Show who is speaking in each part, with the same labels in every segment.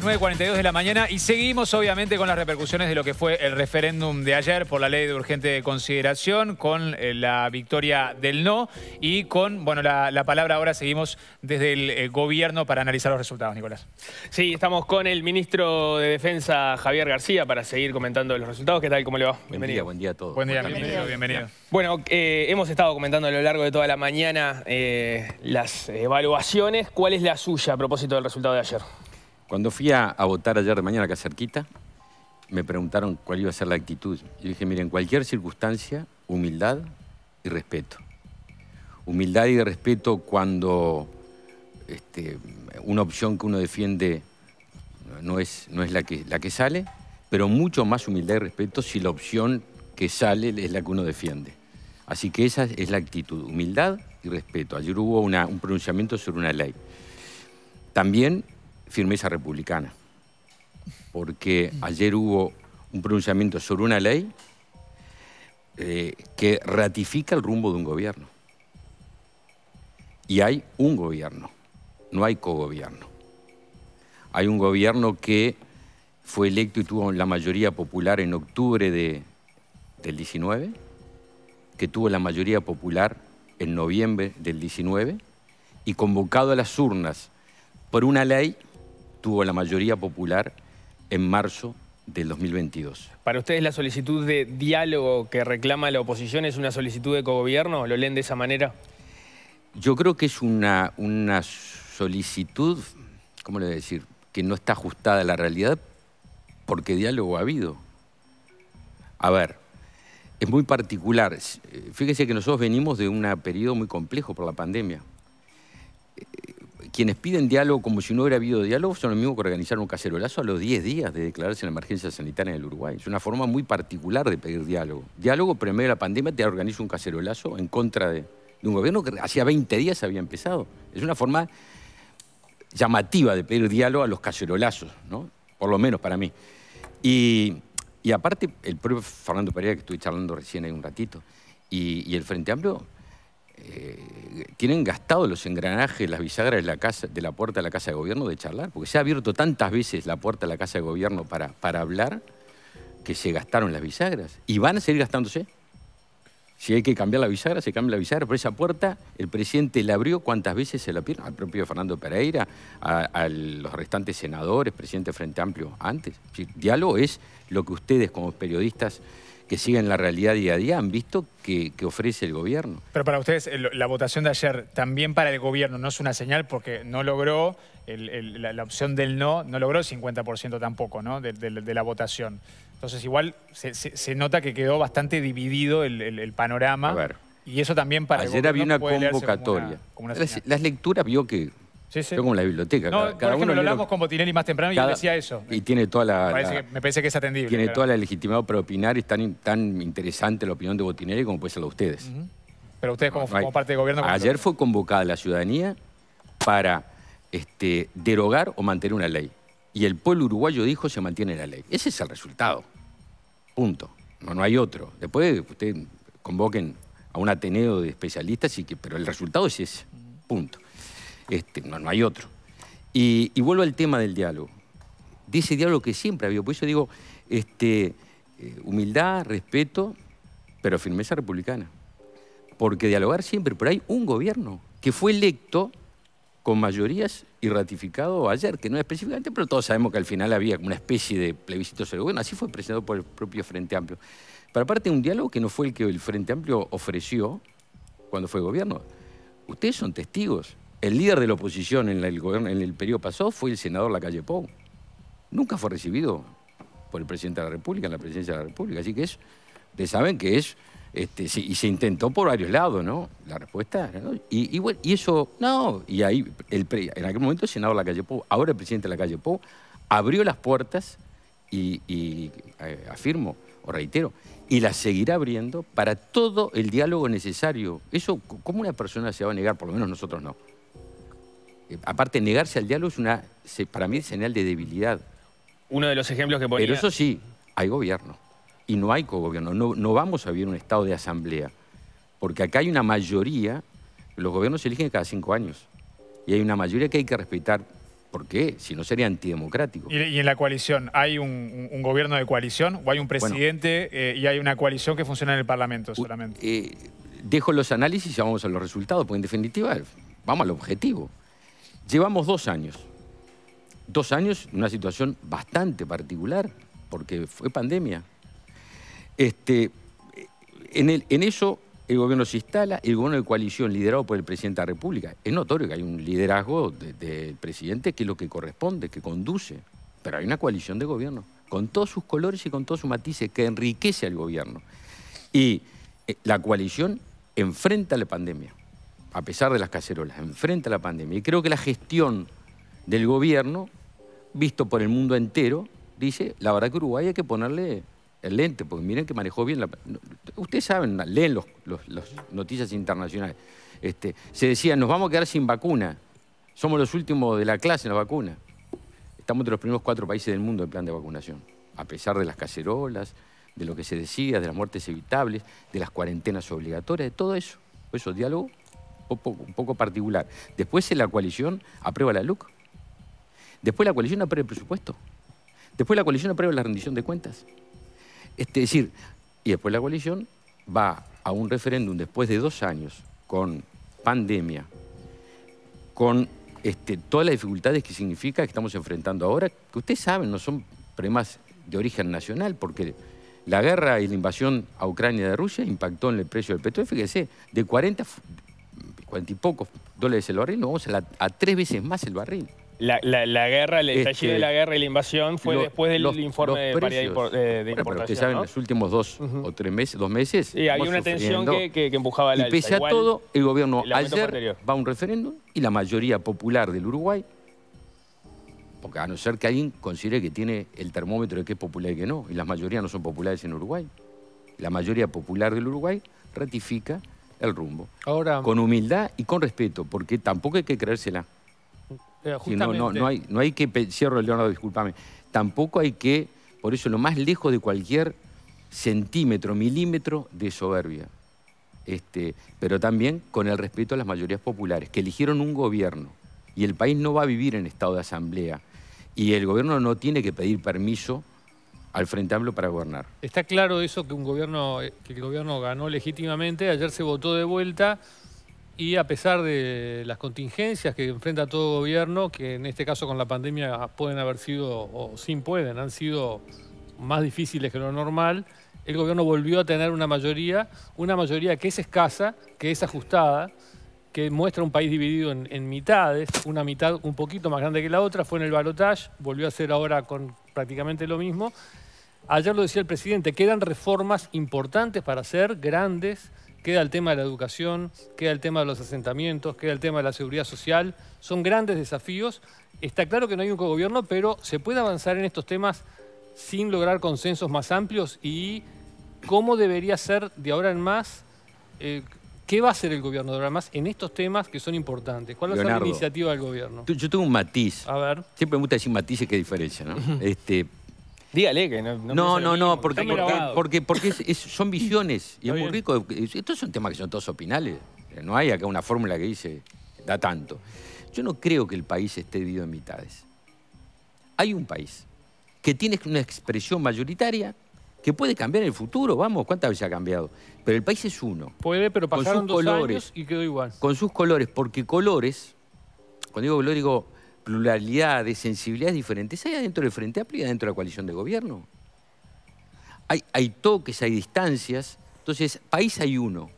Speaker 1: tardes, 9.42 de la mañana y seguimos obviamente con las repercusiones de lo que fue el referéndum de ayer por la ley de urgente consideración, con eh, la victoria del no y con, bueno, la, la palabra ahora seguimos desde el eh, gobierno para analizar los resultados, Nicolás.
Speaker 2: Sí, estamos con el ministro de Defensa, Javier García, para seguir comentando los resultados. ¿Qué tal? ¿Cómo le va?
Speaker 3: Buen día, buen día a todos.
Speaker 1: Buen día, bienvenido, bienvenido.
Speaker 2: Bueno, eh, hemos estado comentando a lo largo de toda la mañana eh, las evaluaciones. ¿Cuál es la suya a propósito del resultado de ayer?
Speaker 3: Cuando fui a, votar ayer de mañana acá cerquita, me preguntaron cuál iba a ser la actitud. Yo dije, miren, en cualquier circunstancia, humildad y respeto. Humildad y respeto cuando este, una opción que uno defiende no es, no es la, que, la que sale, pero mucho más humildad y respeto si la opción que sale es la que uno defiende. Así que esa es la actitud, humildad y respeto. Ayer hubo un pronunciamiento sobre una ley. También firmeza republicana, porque ayer hubo un pronunciamiento sobre una ley eh, que ratifica el rumbo de un gobierno. Y hay un gobierno, no hay cogobierno. Hay un gobierno que fue electo y tuvo la mayoría popular en octubre de- del 19, que tuvo la mayoría popular en noviembre del 19 y convocado a las urnas por una ley, tuvo la mayoría popular en marzo del 2022.
Speaker 2: ¿Para ustedes la solicitud de diálogo que reclama la oposición es una solicitud de cogobierno? ¿Lo leen de esa manera?
Speaker 3: Yo creo que es una, una solicitud, ¿cómo le voy a decir?, que no está ajustada a la realidad porque diálogo ha habido. A ver, es muy particular. Fíjese que nosotros venimos de un periodo muy complejo por la pandemia. Quienes piden diálogo como si no hubiera habido diálogo son los mismos que organizaron un cacerolazo a los 10 días de declararse la emergencia sanitaria en el Uruguay. Es una forma muy particular de pedir diálogo. Diálogo, pero de la pandemia te organiza un cacerolazo en contra de, un gobierno que hacía 20 días había empezado. Es una forma llamativa de pedir diálogo a los cacerolazos, ¿no? Por lo menos para mí. Y, y aparte, el propio Fernando Pereira, que estuve charlando recién ahí un ratito, y el Frente Amplio, eh, tienen gastado los engranajes, las bisagras de la, casa, de la puerta de la Casa de Gobierno de charlar, porque se ha abierto tantas veces la puerta de la Casa de Gobierno para, para hablar que se gastaron las bisagras. Y van a seguir gastándose. Si hay que cambiar la bisagra, se cambia la bisagra. Pero esa puerta, el presidente la abrió cuántas veces se la abrió al propio Fernando Pereira, a, los restantes senadores, presidente Frente Amplio antes. Diálogo es lo que ustedes como periodistas que siguen la realidad día a día han visto que, que ofrece el gobierno.
Speaker 1: Pero para ustedes, el- la votación de ayer también para el gobierno no es una señal porque no logró, el- el- la, la opción del no, no logró el 50% tampoco, ¿no? De, de- de la votación. Entonces igual se, se- se nota que quedó bastante dividido el, el- el panorama.
Speaker 3: A ver.
Speaker 1: Y eso también para el
Speaker 3: Ayer había
Speaker 1: gobierno
Speaker 3: una
Speaker 1: como
Speaker 3: convocatoria.
Speaker 1: una- como una
Speaker 3: las,
Speaker 1: señal.
Speaker 3: las lecturas vio que...
Speaker 1: Sí, sí.
Speaker 3: Yo como la biblioteca.
Speaker 1: No,
Speaker 3: cada-
Speaker 1: por
Speaker 3: cada
Speaker 1: ejemplo,
Speaker 3: uno
Speaker 1: lo hablamos con Botinelli más temprano y
Speaker 3: cada-
Speaker 1: decía eso.
Speaker 3: Y tiene toda la...
Speaker 1: Me parece,
Speaker 3: la-
Speaker 1: que, me parece que es atendible.
Speaker 3: tiene
Speaker 1: claro.
Speaker 3: toda la legitimidad para opinar y es tan, tan interesante la opinión de Botinelli como puede ser la de ustedes.
Speaker 1: Pero ustedes como, parte del gobierno... ¿cómo
Speaker 3: Ayer
Speaker 1: lo-
Speaker 3: fue convocada la ciudadanía para este, derogar o mantener una ley. Y el pueblo uruguayo dijo se mantiene la ley. Ese es el resultado. Punto. No, no hay otro. Después ustedes convoquen a un ateneo de especialistas, y que, pero el resultado es ese. Punto. Este, no, no hay otro. Y, vuelvo al tema del diálogo. De ese diálogo que siempre ha habido. Por eso digo, este, eh, humildad, respeto, pero firmeza republicana porque dialogar siempre, pero hay un gobierno que fue electo con mayorías y ratificado ayer, que no específicamente, pero todos sabemos que al final había una especie de plebiscito sobre gobierno, así fue presentado por el propio Frente Amplio. Pero aparte un diálogo que no fue el que el Frente Amplio ofreció cuando fue gobierno. Ustedes son testigos. El líder de la oposición en el, gobierno, en el periodo pasado fue el senador Lacalle Pou. Nunca fue recibido por el presidente de la República en la presidencia de la República. Así que es, ustedes saben que es, este, y se intentó por varios lados, ¿no? La respuesta. Y, eso, no, y ahí, el, en aquel momento el senador Lacalle Pou, ahora el presidente Lacalle Pou, abrió las puertas y, eh, afirmo, o reitero, y las seguirá abriendo para todo el diálogo necesario. Eso, ¿cómo una persona se va a negar? Por lo menos nosotros no. Eh, Aparte, negarse al diálogo es una, se- para mí, es señal de debilidad.
Speaker 2: Uno de los ejemplos que ponía...
Speaker 3: Pero eso sí, hay gobierno. Y no hay cogobierno. No, no vamos a vivir un estado de asamblea. Porque acá hay una mayoría, los gobiernos se eligen cada cinco años. Y hay una mayoría que hay que respetar Porque si no sería antidemocrático.
Speaker 1: ¿Y, y en la coalición hay un, gobierno de coalición o hay un presidente eh, y hay una coalición que funciona en el Parlamento solamente?
Speaker 3: Eh, dejo los análisis y ya vamos a los resultados, porque en definitiva, vamos al objetivo. Llevamos dos años. Dos años una situación bastante particular, porque fue pandemia. Este, en, eso el gobierno se instala, el gobierno de coalición liderado por el presidente de la República. Es notorio que hay un liderazgo de- del presidente que es lo que corresponde, que conduce. Pero hay una coalición de gobierno, con todos sus colores y con todos sus matices, que enriquece al gobierno. Y eh, la coalición enfrenta la pandemia, a pesar de las cacerolas, enfrenta la pandemia. Y creo que la gestión del gobierno, visto por el mundo entero, dice, la verdad que Uruguay hay que ponerle el lente, porque miren que manejó bien la... Ustedes saben, leen los, los- las noticias internacionales. Este, se decía, nos vamos a quedar sin vacuna. Somos los últimos de la clase en la vacuna. Estamos entre los primeros cuatro países del mundo en plan de vacunación, a pesar de las cacerolas, de lo que se decía, de las muertes evitables, de las cuarentenas obligatorias, de todo eso. Por eso, diálogo un poco particular. Después la coalición aprueba la LUC. Después la coalición aprueba el presupuesto. Después la coalición aprueba la rendición de cuentas. Este, es decir, y después la coalición va a un referéndum después de dos años con pandemia, con este, todas las dificultades que significa que estamos enfrentando ahora, que ustedes saben, no son problemas de origen nacional, porque la guerra y la invasión a Ucrania de Rusia impactó en el precio del petróleo, fíjese, de 40, 40 y pocos dólares el barril, nos vamos a, la- a tres veces más el barril.
Speaker 2: La, la- la guerra, el
Speaker 3: Este,
Speaker 2: estallido de la guerra y la invasión fue
Speaker 3: Lo-
Speaker 2: después del
Speaker 3: los-
Speaker 2: informe
Speaker 3: los
Speaker 2: de paridad de
Speaker 3: precios.
Speaker 2: eh, de
Speaker 3: Bueno, pero
Speaker 2: importación.
Speaker 3: ustedes saben, en los últimos dos o tres meses, dos meses.
Speaker 2: Sí, había una tensión que, que- que empujaba la
Speaker 3: Y pese a
Speaker 2: Igual,
Speaker 3: todo, el gobierno
Speaker 2: el
Speaker 3: ayer
Speaker 2: anterior.
Speaker 3: va a un referéndum y la mayoría popular del Uruguay, porque a no ser que alguien considere que tiene el termómetro de que es popular y que no, y las mayorías no son populares en Uruguay, la mayoría popular del Uruguay ratifica el rumbo.
Speaker 4: Ahora,
Speaker 3: Con humildad y con respeto, porque tampoco hay que creérsela.
Speaker 4: eh,
Speaker 3: no, no, hay, no hay que, cierro Leonardo, discúlpame, tampoco hay que, por eso lo más lejos de cualquier centímetro, milímetro de soberbia. Este, pero también con el respeto a las mayorías populares, que eligieron un gobierno y el país no va a vivir en estado de asamblea y el gobierno no tiene que pedir permiso al Frente Amplio para gobernar.
Speaker 4: Está claro eso que un gobierno, eh, que el gobierno ganó legítimamente, ayer se votó de vuelta y a pesar de las contingencias que enfrenta todo gobierno, que en este caso con la pandemia pueden haber sido, o sin pueden, han sido más difíciles que lo normal, el gobierno volvió a tener una mayoría, una mayoría que es escasa, que es ajustada, que muestra un país dividido en, en mitades, una mitad un poquito más grande que la otra, fue en el balotaje, volvió a ser ahora con prácticamente lo mismo. Ayer lo decía el presidente, quedan reformas importantes para hacer, grandes, queda el tema de la educación, queda el tema de los asentamientos, queda el tema de la seguridad social, son grandes desafíos. Está claro que no hay un cogobierno, pero se puede avanzar en estos temas sin lograr consensos más amplios y cómo debería ser de ahora en más, eh, qué va a hacer el gobierno de ahora en más en estos temas que son importantes. ¿Cuál va a ser la iniciativa del gobierno?
Speaker 3: Yo tengo un matiz,
Speaker 4: A ver.
Speaker 3: siempre me gusta decir matices que diferencia, ¿no? este,
Speaker 2: Dígale que no.
Speaker 3: No, no, no,
Speaker 2: mismo,
Speaker 3: porque, porque, porque, porque es- es- son visiones y
Speaker 4: Está
Speaker 3: es muy
Speaker 4: bien.
Speaker 3: rico. Estos son temas que son todos opinales. No hay acá una fórmula que dice da tanto. Yo no creo que el país esté dividido en mitades. Hay un país que tiene una expresión mayoritaria que puede cambiar en el futuro. Vamos, ¿cuántas veces ha cambiado? Pero el país es uno,
Speaker 4: Puede, pero
Speaker 3: Con
Speaker 4: pasaron
Speaker 3: sus
Speaker 4: dos
Speaker 3: colores.
Speaker 4: años y quedó igual.
Speaker 3: con sus colores, porque colores, cuando digo color digo pluralidad de sensibilidades diferentes, hay adentro del Frente Amplio y adentro de la coalición de gobierno. Hay, hay toques, hay distancias. Entonces, país hay uno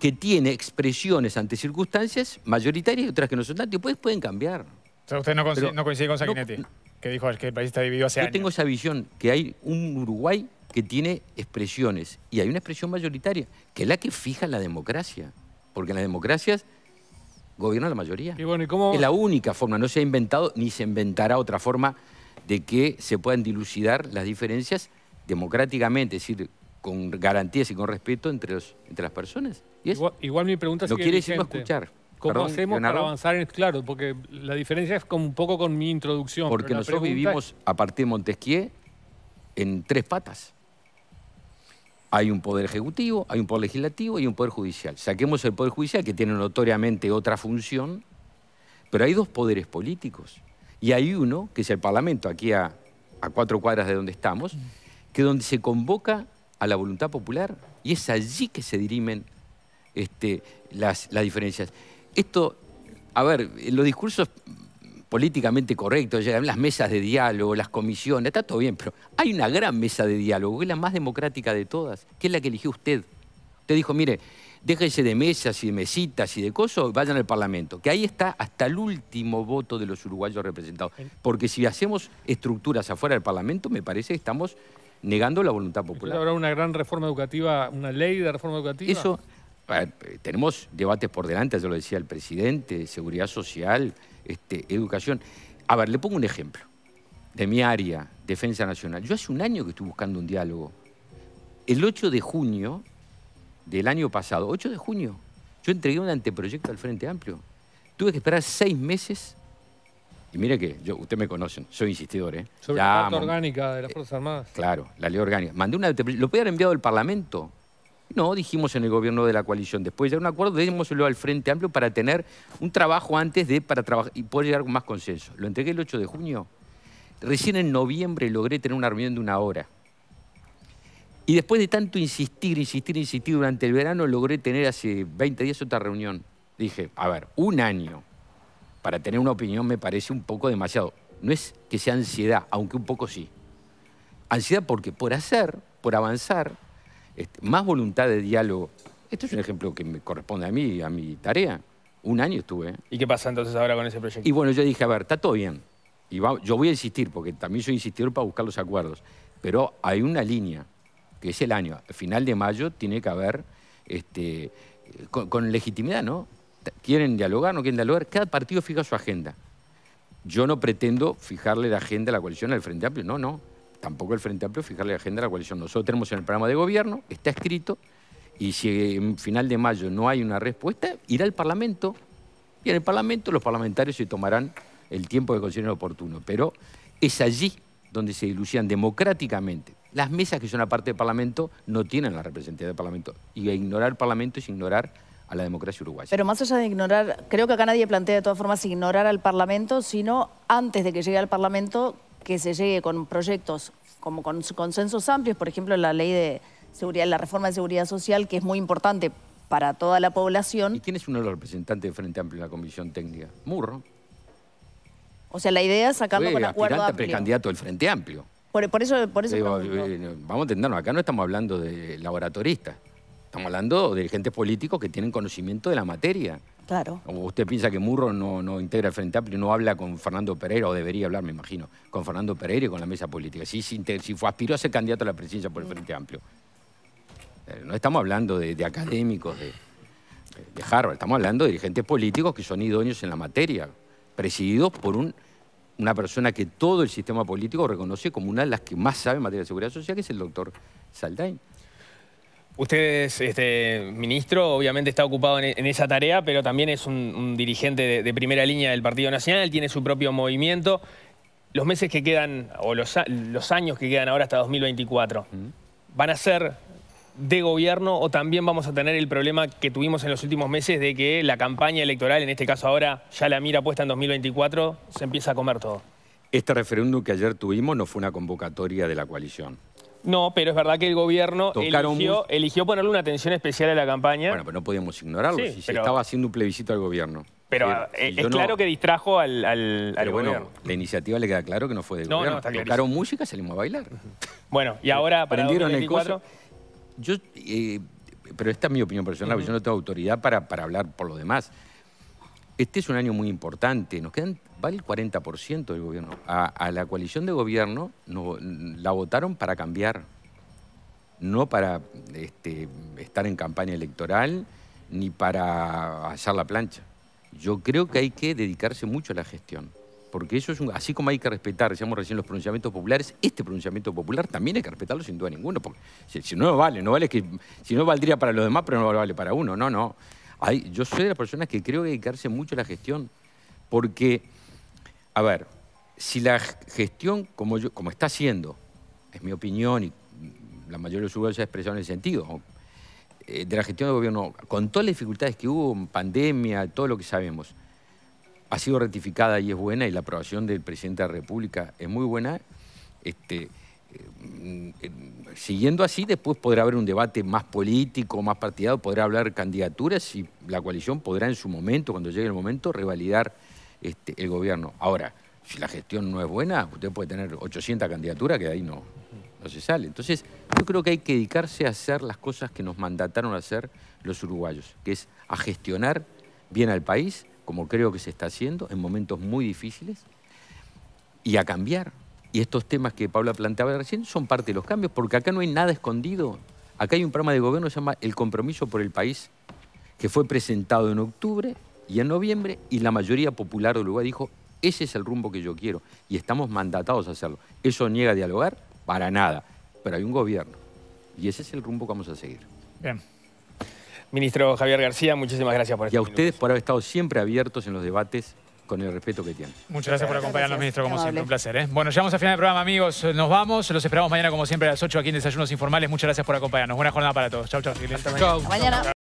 Speaker 3: que tiene expresiones ante circunstancias mayoritarias y otras que no son tantas, y después pueden cambiar.
Speaker 1: O sea, usted no,
Speaker 3: Pero-
Speaker 1: no coincide con
Speaker 3: no-
Speaker 1: Sanguinetti, que dijo que el país está dividido hace
Speaker 3: Yo
Speaker 1: años.
Speaker 3: tengo esa visión, que hay un Uruguay que tiene expresiones, y hay una expresión mayoritaria, que es la que fija la democracia. Porque en las democracias gobierna la mayoría.
Speaker 4: Y bueno, ¿y cómo?
Speaker 3: Es la única forma, no se ha inventado ni se inventará otra forma de que se puedan dilucidar las diferencias democráticamente, es decir, con garantías y con respeto entre, los, entre las personas. Y es,
Speaker 4: Igual, igual mi pregunta
Speaker 3: lo
Speaker 4: sigue
Speaker 3: quiere decir no escuchar.
Speaker 4: ¿Cómo
Speaker 3: Perdón,
Speaker 4: hacemos
Speaker 3: Leonardo,
Speaker 4: para avanzar en Claro, porque la diferencia es como un poco con mi introducción.
Speaker 3: Porque nosotros vivimos, a partir de Montesquieu, en tres patas. Hay un poder ejecutivo, hay un poder legislativo y un poder judicial. Saquemos el poder judicial, que tiene notoriamente otra función, Pero hay dos poderes políticos. Y hay uno, que es el Parlamento, aquí a, a cuatro cuadras de donde estamos, que donde se convoca a la voluntad popular y es allí que se dirimen este, las, las diferencias. Esto, a ver, los discursos políticamente correctos, llegan las mesas de diálogo, las comisiones, está todo bien, pero hay una gran mesa de diálogo, que es la más democrática de todas, que es la que eligió usted. Usted dijo, mire, déjense de mesas y de mesitas y de cosas, vayan al Parlamento, que ahí está hasta el último voto de los uruguayos representados. Porque si hacemos estructuras afuera del Parlamento, me parece que estamos negando la voluntad popular.
Speaker 4: ¿Habrá una gran reforma educativa, una ley de reforma educativa?
Speaker 3: Eso, tenemos debates por delante, ya lo decía el presidente, seguridad social, este, educación. A ver, le pongo un ejemplo de mi área, Defensa Nacional. Yo hace un año que estoy buscando un diálogo. El 8 de junio del año pasado, 8 de junio, yo entregué un anteproyecto al Frente Amplio. Tuve que esperar seis meses. Y mire que yo, usted me conocen, soy insistidor, ¿eh?
Speaker 4: Sobre la Carta Orgánica de las Fuerzas Armadas.
Speaker 3: Claro, la ley orgánica. Mandé un anteproyecto, lo podía haber enviado al Parlamento. No, dijimos en el gobierno de la coalición. Después de un acuerdo, démoslo al Frente Amplio para tener un trabajo antes de para y poder llegar con más consenso. Lo entregué el 8 de junio. Recién en noviembre logré tener una reunión de una hora. Y después de tanto insistir, insistir, insistir durante el verano, logré tener hace 20 días otra reunión. Dije, a ver, un año para tener una opinión me parece un poco demasiado. No es que sea ansiedad, aunque un poco sí. Ansiedad porque por hacer, por avanzar, este, más voluntad de diálogo. Esto es un ejemplo que me corresponde a mí, a mi tarea. Un año estuve. ¿eh?
Speaker 2: ¿Y qué pasa entonces ahora con ese proyecto?
Speaker 3: Y bueno, yo dije, a ver, está todo bien. Y yo voy a insistir, porque también soy insistidor para buscar los acuerdos. Pero hay una línea, que es el año. Al final de mayo tiene que haber, este, con, legitimidad, ¿no? ¿Quieren dialogar? ¿No quieren dialogar? Cada partido fija su agenda. Yo no pretendo fijarle la agenda a la coalición al Frente Amplio, no, no tampoco el Frente Amplio fijarle la agenda a la coalición. Nosotros tenemos en el programa de gobierno, está escrito, y si en final de mayo no hay una respuesta, irá al Parlamento, y en el Parlamento los parlamentarios se tomarán el tiempo que consideren oportuno. Pero es allí donde se dilucidan democráticamente. Las mesas que son aparte del Parlamento no tienen la representación del Parlamento. Y ignorar el Parlamento es ignorar a la democracia uruguaya.
Speaker 5: Pero más allá de ignorar, creo que acá nadie plantea de todas formas ignorar al Parlamento, sino antes de que llegue al Parlamento que se llegue con proyectos como con consensos amplios, por ejemplo, la ley de seguridad, la reforma de seguridad social, que es muy importante para toda la población.
Speaker 3: ¿Y quién es uno de los representantes de Frente Amplio en la Comisión Técnica? Murro.
Speaker 5: O sea, la idea es sacarlo con acuerdo amplio.
Speaker 3: precandidato del Frente Amplio.
Speaker 5: Por, eso, por eso
Speaker 3: eh, vamos a entendernos, acá no estamos hablando de laboratoristas, estamos hablando de dirigentes políticos que tienen conocimiento de la materia.
Speaker 5: Claro.
Speaker 3: usted piensa que Murro no, integra el Frente Amplio, no habla con Fernando Pereira, o debería hablar, me imagino, con Fernando Pereira y con la mesa política. Si, si, fue, aspiró a ser candidato a la presidencia por el Frente Amplio. Eh, no estamos hablando de, académicos de, Harvard, estamos hablando de dirigentes políticos que son idóneos en la materia, presididos por una persona que todo el sistema político reconoce como una de las que más sabe en materia de seguridad social, que es el doctor Saldain.
Speaker 2: Usted es este, ministro, obviamente está ocupado en, esa tarea, pero también es un, dirigente de, primera línea del Partido Nacional, tiene su propio movimiento. Los meses que quedan, o los, años que quedan ahora hasta 2024, ¿van a ser de gobierno o también vamos a tener el problema que tuvimos en los últimos meses de que la campaña electoral, en este caso ahora ya la mira puesta en 2024, se empieza a comer todo?
Speaker 3: Este referéndum que ayer tuvimos no fue una convocatoria de la coalición.
Speaker 2: No, pero es verdad que el gobierno eligió, ponerle una atención especial a la campaña.
Speaker 3: Bueno, pero no podíamos ignorarlo, si se estaba haciendo un plebiscito al gobierno.
Speaker 2: Pero eh, es claro que distrajo al, al,
Speaker 3: pero bueno, la iniciativa le queda claro que no fue del no, gobierno. No, Tocaron música, salimos a bailar.
Speaker 2: Bueno, y ahora para
Speaker 3: Prendieron el coso. Yo, eh, pero esta es mi opinión personal, yo no tengo autoridad para, para hablar por lo demás. Este es un año muy importante, nos quedan, vale el 40% del gobierno. A, la coalición de gobierno no, la votaron para cambiar, no para este, estar en campaña electoral ni para hacer la plancha. Yo creo que hay que dedicarse mucho a la gestión, porque eso es un, así como hay que respetar, decíamos recién, los pronunciamientos populares, este pronunciamiento popular también hay que respetarlo sin duda ninguna, porque si, no vale, no vale que, si no valdría para los demás, pero no vale para uno, no, no yo soy de las personas que creo que dedicarse mucho a la gestión, porque, a ver, si la gestión, como, yo, como está haciendo, es mi opinión y la mayoría de los ha expresado en el sentido, eh, de la gestión del gobierno, con todas las dificultades que hubo, pandemia, todo lo que sabemos, ha sido ratificada y es buena, y la aprobación del presidente de la República es muy buena. Este, siguiendo así, después podrá haber un debate más político, más partidado, podrá hablar candidaturas y la coalición podrá en su momento, cuando llegue el momento, revalidar este, el gobierno. Ahora, si la gestión no es buena, usted puede tener 800 candidaturas que de ahí no, no se sale. Entonces, yo creo que hay que dedicarse a hacer las cosas que nos mandataron a hacer los uruguayos, que es a gestionar bien al país, como creo que se está haciendo en momentos muy difíciles, y a cambiar. Y estos temas que Paula planteaba recién son parte de los cambios, porque acá no hay nada escondido. Acá hay un programa de gobierno que se llama El Compromiso por el País, que fue presentado en octubre y en noviembre, y la mayoría popular de Uruguay dijo, ese es el rumbo que yo quiero, y estamos mandatados a hacerlo. ¿Eso niega a dialogar? Para nada. Pero hay un gobierno, y ese es el rumbo que vamos a seguir.
Speaker 1: Bien.
Speaker 2: Ministro Javier García, muchísimas gracias por
Speaker 3: Y a ustedes por haber estado siempre abiertos en los debates con el respeto que tienen.
Speaker 1: Muchas gracias por acompañarnos,
Speaker 5: Gracias.
Speaker 1: ministro, como siempre. Un placer. ¿eh? Bueno, llegamos al final del programa, amigos. Nos vamos. Los esperamos mañana, como siempre, a las 8 aquí en Desayunos Informales. Muchas gracias por acompañarnos. Buena jornada para todos. Chau, chau.
Speaker 4: Chau.
Speaker 5: Mañana.